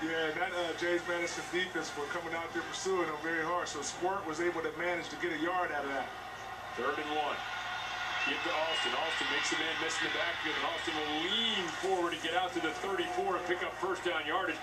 Yeah, that uh, James Madison defense were coming out there pursuing him very hard. So Squirt was able to manage to get a yard out of that. Third and one. Give to Alston. Alston makes the man miss in the backfield, and Alston will lean forward and get out to the 34 and pick up first down yardage.